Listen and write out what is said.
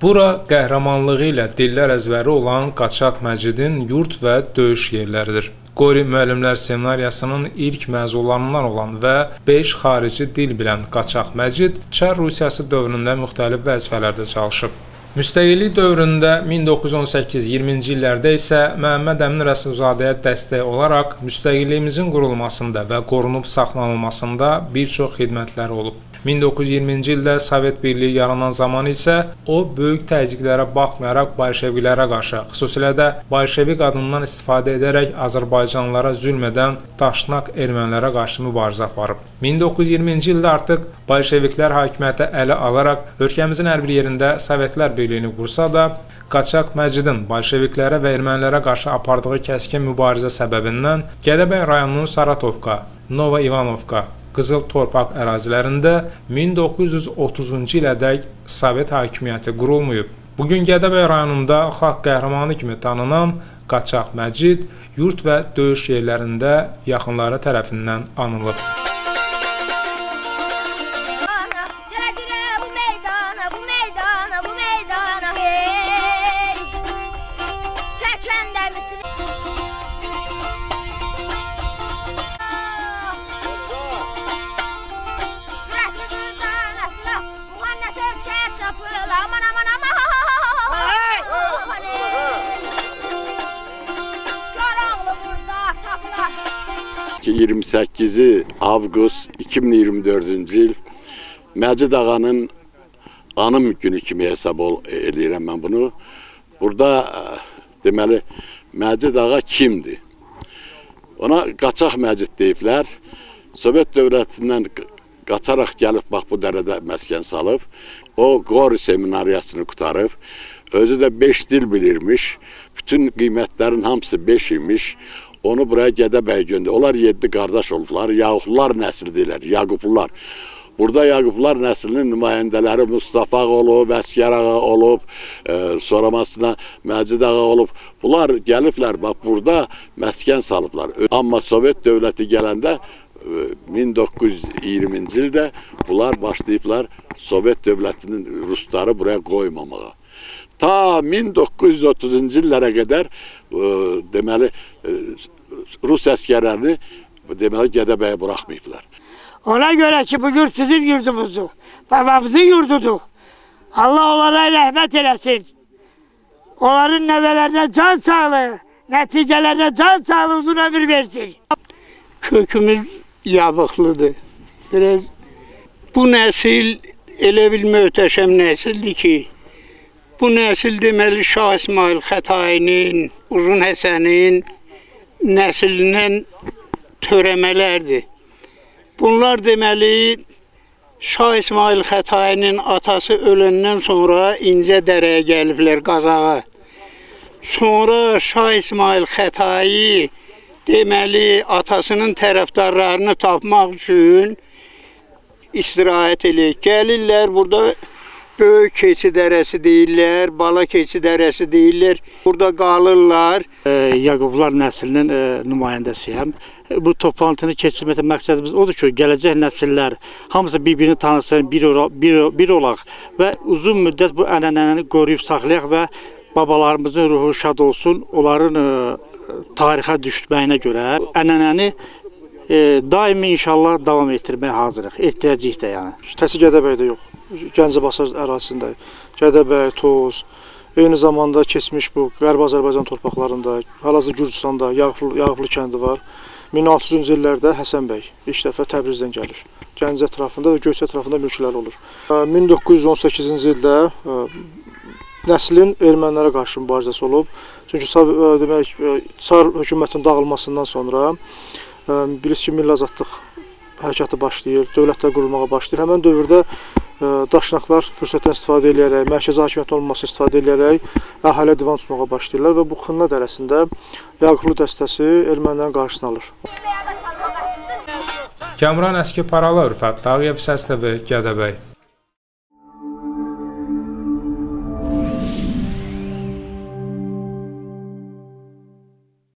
Bura qəhrəmanlığı ilə dillər əzbəri olan Qaçaq Məcidin yurt və döyüş yerləridir. Qori müəllimlər seminariyasının ilk məzunlarından olan və 5 xarici dil bilən Qaçaq Məcid Çar Rusiyası dövründə müxtəlif vəzifələrdə çalışıb. Müstəqillik dövründə 1918-20-ci illərdə isə Məhəmməd Əmin Rəsulzadəyə dəstək olaraq müstəqilliyimizin qurulmasında və qorunub saxlanılmasında bir çox xidmətləri olub. 1920-ci ildə Sovet Birliyi yaranan zaman isə o böyük təzyiqlərə baxmayaraq bolşeviklərə qarşı, xüsusilə də bolşevik adından istifadə edərək Azərbaycanlılara zülm edən daşnaq ermənilərə qarşı mübarizə aparıb. 1920-ci ildə artıq bolşeviklər hakimiyyəti ələ alaraq ölkəmizin hər bir yerində Sovetlər Birliyini qursa da, Qaçaq Məcidin bolşeviklərə və ermənilərə qarşı apardığı kəskin mübarizə səbəbindən Gədəbəy rayonunun Saratovka, Nova Ivanovka, Qızıl torpaq ərazilərində 1930-cu ilədək Sovet hakimiyyəti qurulmayıb. Bu gün Gədəbəy rayonunda xalq qəhrəmanı kimi tanınan Qaçaq Məcid yurt və döyüş yerlərində yaxınları tərəfindən anılıb. Ki 28 avqust 2024-cü il Məcid ağanın anım günü kimi hesab ol, eləyirəm mən bunu. Burada deməli Məcid ağa kimdir? Ona qaçaq Məcid deyiblər. Sovet dövlətindən qaçaraq gəlib bax bu dərədə məskən salıb. O Qori seminariyasını qutarıb. Özü də 5 dil bilirmiş. Bütün qiymətlərin hamısı 5 imiş. Onu buraya Gədəbəy göndər. Onlar 7 qardaş olublar. Yağublar nəsildirlər, Yaqublar. Burada Yaqublar nəslinin nümayəndələri Mustafa olub, Əsgər ağa olub, e, sonramasına Məcid ağa olub. Bunlar gəliblər, bax burada məskən salıblar. Amma Sovet dövləti gələndə 1920-ci ildə bunlar başlayıblar Sovet dövlətinin rusları buraya qoymamağa. Ta 1930-cu illərə qədər deməli ə, Rus əskərlərini deməli Gədəbəyə buraxmayıblar. Ona görə ki, bu yurt bizim yurdumuzdur. Babamızın yurdudur. Allah onlara rəhmət eləsin. Onların nəvələrinə can sağlığı, nəticələrine can sağlığı uzun ömür versin. Kökümüz yabıqlıdır. Biraz bu nəsil elə bir möhtəşəm nəsildir ki, Bu nəsil deməli Şah İsmail Xətainin, Uzun Həsənin nəslindən törəmələrdir. Bunlar deməli Şah İsmail Xətainin atası öləndən sonra incə dərəyə gəliblər Qazağa. Sonra Şah İsmail Xətai deməli atasının tərəfdarlarını tapmaq üçün istirahət eləyir. Gəlirlər burada Böyük keçi dərəsi deyirlər, bala keçi dərəsi deyirlər. Burada qalırlar. E, Yaqublar nəslinin e, nümayəndəsiyəm. E, bu toplantını keçirməkdə məqsədimiz odur ki, gələcək nəsillər hamısı bir-birini tanısın, bir, bir, bir olaq və uzun müddət bu ənənəni qoruyub saxlayaq və babalarımızın ruhu şad olsun. Onların e, tarixə düşməyinə görə ənənəni e, daimi inşallah davam etdirməyə hazırıq. Etdirəcəyik də yəni. Təsi Gədəbəydə yox. Gəncəbasar ərazisində Gədəbəy, Toz, eyni zamanda keçmiş bu Qərbi Azərbaycan torpaqlarında, hal-hazırda Gürcüstanda Yağıflı, Yağıflı kəndi var. 1600-cü illərdə Həsən bəy ilk dəfə Təbrizdən gəlir. Gəncə ətrafında və Göyçə ətrafında mülklər olur. 1918-ci ildə nəslin ermənilərə qarşı mübarizəsi olub. Çünki demək Çar hökumətinin dağılmasından sonra bilirsiniz ki, milli azadlıq hərəkatı başlayır, dövlətlər qurulmağa başlayır. Həmən dövrdə daşnaqlar fürsətdən istifadə edərək, mərkəzi hakimiyyət olmaması istifadə edərək əhaliyə divan tutmağa başlayırlar və bu Xınna dərəsində Yaqublu dəstəsi ermənilərin qarşısını alır. Kəmran Əski Paralı, Rüfət Dağıyev, Səs TV, Gədəbəy.